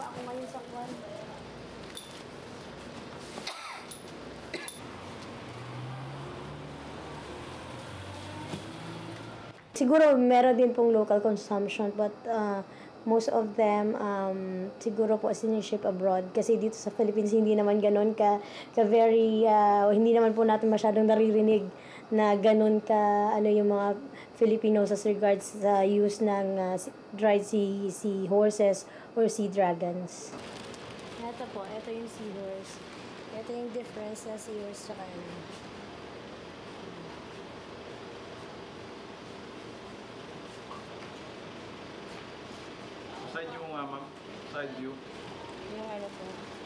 ako ngayon sa kwan. Siguro meron din pong local consumption but uh, most of them um, siguro po siniship abroad kasi dito sa Philippines hindi naman ganun ka, ka very uh, hindi naman po natin masyadong naririnig na ganun ka ano yung mga Filipinos as regards sa use ng uh, dried sea, sea horses or sea dragons. Ito po, ito yung seahorse. Ito yung difference sa seahorse sa ano. Side view nga, ma'am. Side view. Yung ano po.